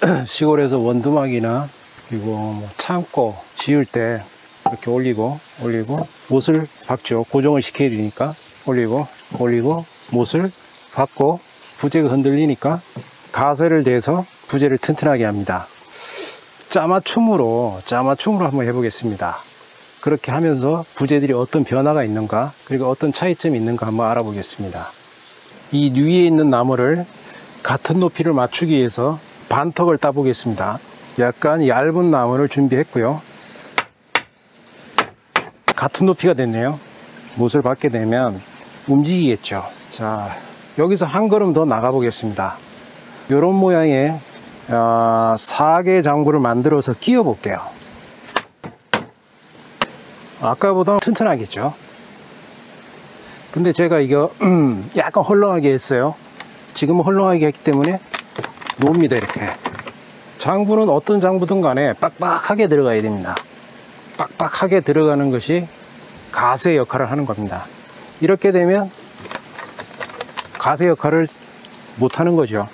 시골에서 원두막이나 그리고 뭐 창고 지을 때 이렇게 올리고 올리고 못을 박죠. 고정을 시켜야 되니까 올리고 올리고 못을 박고 부재가 흔들리니까 가세를 대서 부재를 튼튼하게 합니다. 짜맞춤으로 짜맞춤으로 한번 해보겠습니다. 그렇게 하면서 부재들이 어떤 변화가 있는가 그리고 어떤 차이점이 있는가 한번 알아보겠습니다. 이 위에 있는 나무를 같은 높이를 맞추기 위해서 반턱을 따보겠습니다. 약간 얇은 나무를 준비했고요. 같은 높이가 됐네요. 못을 받게 되면 움직이겠죠. 자, 여기서 한 걸음 더 나가 보겠습니다. 이런 모양의 어, 사계 장구를 만들어서 끼워 볼게요. 아까보다 튼튼하겠죠. 근데 제가 이거 음, 약간 헐렁하게 했어요. 지금은 헐렁하게 했기 때문에 놓습니다 이렇게. 장부는 어떤 장부든 간에 빡빡하게 들어가야 됩니다. 빡빡하게 들어가는 것이 가세 역할을 하는 겁니다. 이렇게 되면 가세 역할을 못하는 거죠.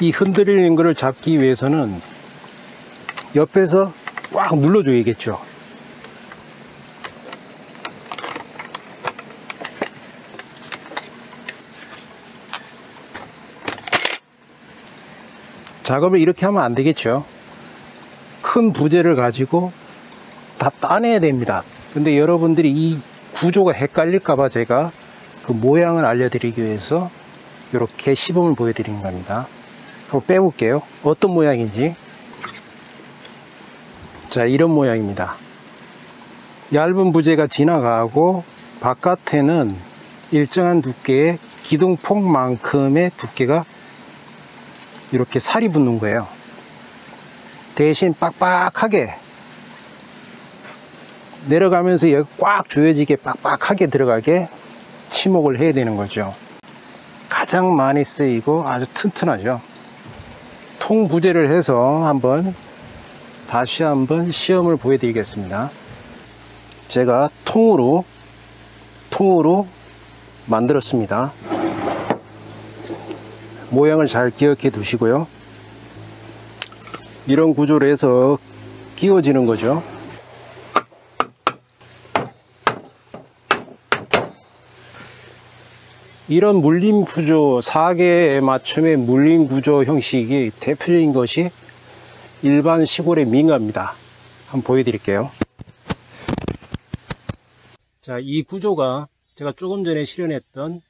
이 흔들리는 것을 잡기 위해서는 옆에서 꽉 눌러줘야겠죠. 작업을 이렇게 하면 안 되겠죠. 큰 부재를 가지고 다 따내야 됩니다. 근데 여러분들이 이 구조가 헷갈릴까봐 제가 그 모양을 알려드리기 위해서 이렇게 시범을 보여드리는 겁니다. 한번 빼볼게요. 어떤 모양인지. 자, 이런 모양입니다. 얇은 부재가 지나가고 바깥에는 일정한 두께의 기둥폭만큼의 두께가 이렇게 살이 붙는 거예요. 대신 빡빡하게 내려가면서 여기 꽉 조여지게 빡빡하게 들어가게 치목을 해야 되는 거죠. 가장 많이 쓰이고 아주 튼튼하죠. 통부재를 해서 한번 다시 한번 시험을 보여드리겠습니다. 제가 통으로 통으로 만들었습니다. 모양을 잘 기억해 두시고요. 이런 구조로 해서 끼워지는 거죠. 이런 물림 구조, 4개의 맞춤의 물림 구조 형식이 대표적인 것이 일반 시골의 민가입니다. 한번 보여드릴게요. 자, 이 구조가 제가 조금 전에 실현했던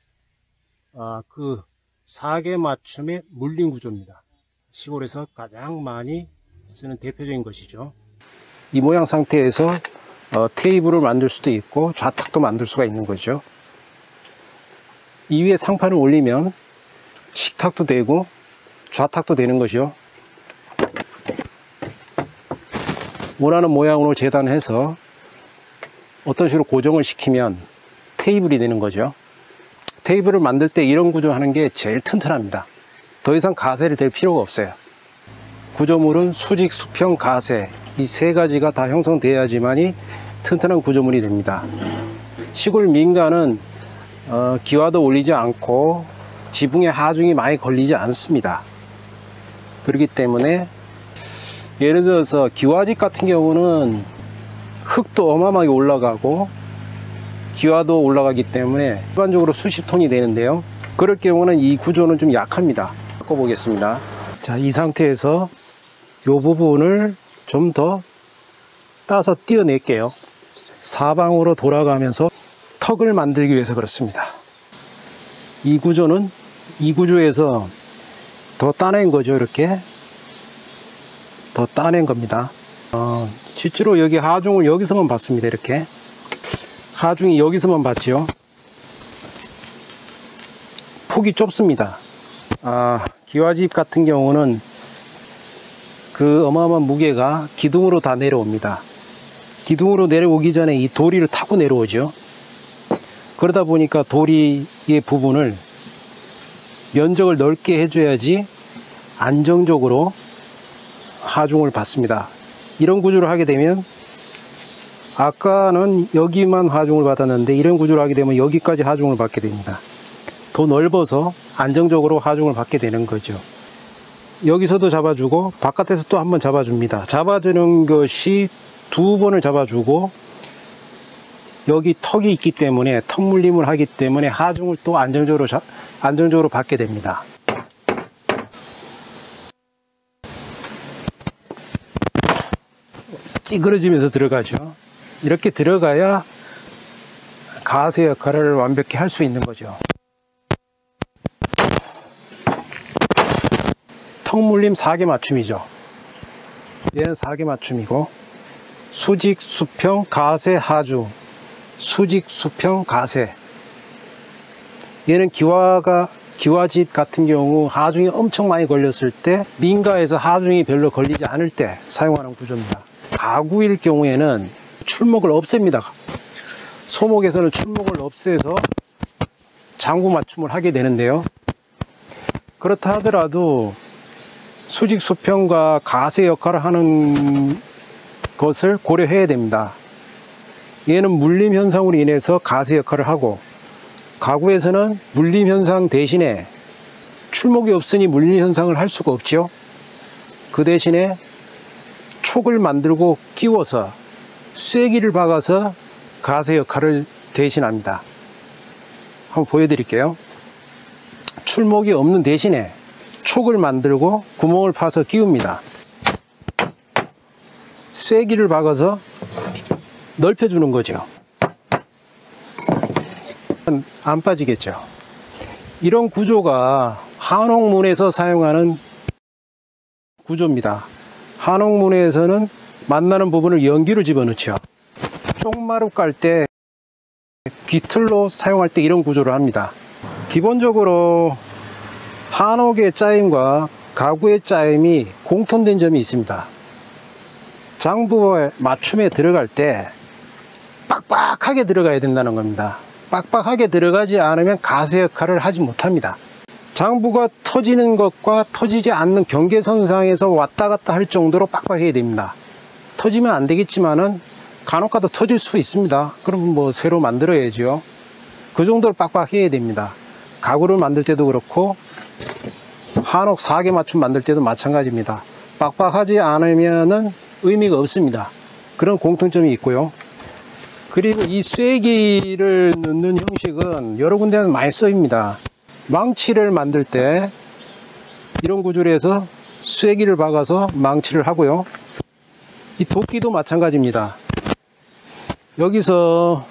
아, 그 4개 맞춤의 물림 구조입니다. 시골에서 가장 많이 쓰는 대표적인 것이죠. 이 모양 상태에서 어, 테이블을 만들 수도 있고 좌탁도 만들 수가 있는 거죠. 이 위에 상판을 올리면 식탁도 되고 좌탁도 되는 것이요. 원하는 모양으로 재단해서 어떤 식으로 고정을 시키면 테이블이 되는 거죠. 테이블을 만들 때 이런 구조 하는 게 제일 튼튼합니다. 더 이상 가세를 댈 필요가 없어요. 구조물은 수직, 수평, 가세 이 세 가지가 다 형성돼야지만이 튼튼한 구조물이 됩니다. 시골 민가는 어, 기와도 올리지 않고 지붕에 하중이 많이 걸리지 않습니다. 그렇기 때문에 예를 들어서 기와집 같은 경우는 흙도 어마어마하게 올라가고 기와도 올라가기 때문에 일반적으로 수십 톤이 되는데요. 그럴 경우는 이 구조는 좀 약합니다. 바꿔보겠습니다. 자, 이 상태에서 이 부분을 좀 더 따서 띄어낼게요. 사방으로 돌아가면서 턱을 만들기 위해서 그렇습니다. 이 구조는 이 구조에서 더 따낸 거죠. 이렇게 더 따낸 겁니다. 어, 실제로 여기 하중을 여기서만 봤습니다. 이렇게 하중이 여기서만 봤죠. 폭이 좁습니다. 아, 기와집 같은 경우는 그 어마어마한 무게가 기둥으로 다 내려옵니다. 기둥으로 내려오기 전에 이 도리를 타고 내려오죠. 그러다 보니까 도리의 부분을 면적을 넓게 해줘야지 안정적으로 하중을 받습니다. 이런 구조를 하게 되면 아까는 여기만 하중을 받았는데 이런 구조를 하게 되면 여기까지 하중을 받게 됩니다. 더 넓어서 안정적으로 하중을 받게 되는 거죠. 여기서도 잡아주고 바깥에서 또 한번 잡아줍니다. 잡아주는 것이 두 번을 잡아주고 여기 턱이 있기 때문에 턱 물림을 하기 때문에 하중을 또 안정적으로 잡- 안정적으로 받게 됩니다. 찌그러지면서 들어가죠. 이렇게 들어가야 가세 역할을 완벽히 할 수 있는 거죠. 턱 물림 4개 맞춤이죠. 얘는 4개 맞춤이고 수직, 수평, 가세, 하중 수직, 수평, 가세 얘는 기와가 기와집 같은 경우 하중이 엄청 많이 걸렸을 때 민가에서 하중이 별로 걸리지 않을 때 사용하는 구조입니다. 가구일 경우에는 출목을 없앱니다. 소목에서는 출목을 없애서 장구 맞춤을 하게 되는데요. 그렇다 하더라도 수직 수평과 가세 역할을 하는 것을 고려해야 됩니다. 얘는 물림 현상으로 인해서 가세 역할을 하고 가구에서는 물림 현상 대신에 출목이 없으니 물림 현상을 할 수가 없죠. 그 대신에 촉을 만들고 끼워서 쐐기를 박아서 가세 역할을 대신합니다. 한번 보여드릴게요. 출목이 없는 대신에 촉을 만들고 구멍을 파서 끼웁니다. 쐐기를 박아서 넓혀주는 거죠. 안 빠지겠죠. 이런 구조가 한옥문에서 사용하는 구조입니다. 한옥문에서는 만나는 부분을 연기로 집어넣죠. 쪽마루 깔 때 귀틀로 사용할 때 이런 구조를 합니다. 기본적으로 한옥의 짜임과 가구의 짜임이 공통된 점이 있습니다. 장부의 맞춤에 들어갈 때 빡빡하게 들어가야 된다는 겁니다. 빡빡하게 들어가지 않으면 가세 역할을 하지 못합니다. 장부가 터지는 것과 터지지 않는 경계선상에서 왔다 갔다 할 정도로 빡빡해야 됩니다. 터지면 안 되겠지만은 간혹가다 터질 수 있습니다. 그럼 뭐 새로 만들어야죠. 그 정도로 빡빡해야 됩니다. 가구를 만들 때도 그렇고 한옥 4개 맞춤 만들 때도 마찬가지입니다. 빡빡하지 않으면은 의미가 없습니다. 그런 공통점이 있고요. 그리고 이 쐐기를 넣는 형식은 여러 군데는 많이 쓰입니다. 망치를 만들 때 이런 구조로 해서 쐐기를 박아서 망치를 하고요. 이 도끼도 마찬가지입니다. 여기서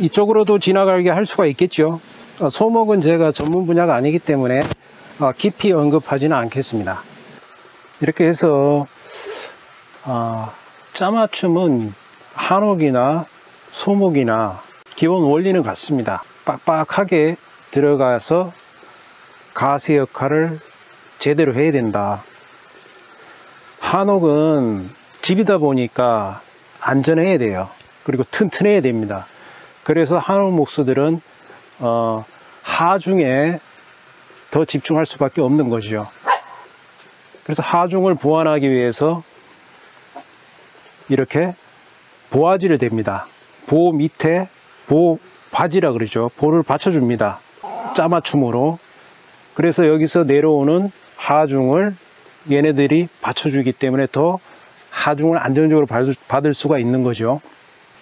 이쪽으로도 지나가게 할 수가 있겠죠. 어, 소목은 제가 전문 분야가 아니기 때문에 어, 깊이 언급하지는 않겠습니다. 이렇게 해서 어, 짜맞춤은 한옥이나 소목이나 기본 원리는 같습니다. 빡빡하게 들어가서 가세 역할을 제대로 해야 된다. 한옥은 집이다 보니까 안전해야 돼요. 그리고 튼튼해야 됩니다. 그래서 한옥 목수들은 어, 하중에 더 집중할 수밖에 없는 거죠. 그래서 하중을 보완하기 위해서 이렇게 보아지를 댑니다. 보 밑에 보 바지라 그러죠. 보를 받쳐줍니다. 짜맞춤으로. 그래서 여기서 내려오는 하중을 얘네들이 받쳐주기 때문에 더 하중을 안정적으로 받을- 수가 있는 거죠.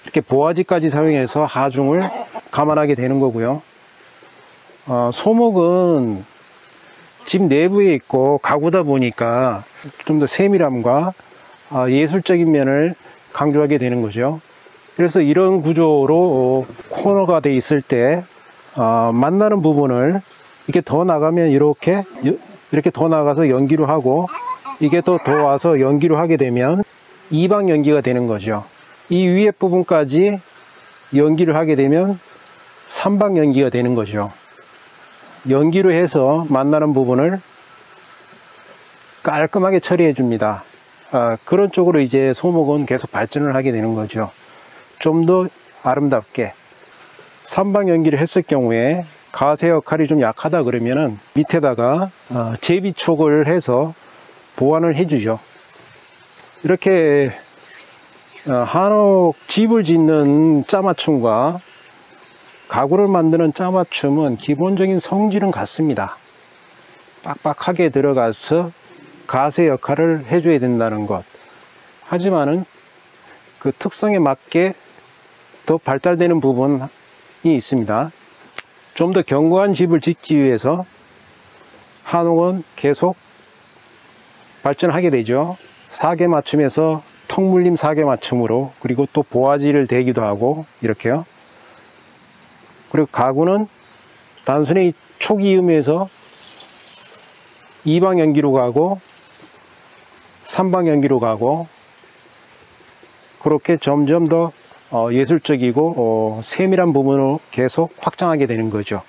이렇게 보아지까지 사용해서 하중을 감안하게 되는 거고요. 어, 소목은 집 내부에 있고 가구다 보니까 좀 더 세밀함과 어, 예술적인 면을 강조하게 되는 거죠. 그래서 이런 구조로 어, 코너가 돼 있을 때 어, 만나는 부분을 이렇게 더 나가면 이렇게 여- 이렇게 더 나가서 연기로 하고 이게 또 더 와서 연기로 하게 되면 이방 연기가 되는 거죠. 이 위에 부분까지 연기를 하게 되면 삼방 연기가 되는 거죠. 연기로 해서 만나는 부분을 깔끔하게 처리해 줍니다. 아, 그런 쪽으로 이제 소목은 계속 발전을 하게 되는 거죠. 좀 더 아름답게 삼방 연기를 했을 경우에 가세 역할이 좀 약하다 그러면은 밑에다가 어, 제비촉을 해서 보완을 해주죠. 이렇게 어, 한옥 집을 짓는 짜맞춤과 가구를 만드는 짜맞춤은 기본적인 성질은 같습니다. 빡빡하게 들어가서 가세 역할을 해줘야 된다는 것. 하지만은 그 특성에 맞게 더 발달되는 부분이 있습니다. 좀 더 견고한 집을 짓기 위해서 한옥은 계속 발전하게 되죠. 사계 맞춤에서 턱 물림 사계 맞춤으로 그리고 또 보아지를 대기도 하고 이렇게요. 그리고 가구는 단순히 초기 음에서 2방 연기로 가고 3방 연기로 가고 그렇게 점점 더 어, 예술적이고 어, 세밀한 부분으로 계속 확장하게 되는 거죠.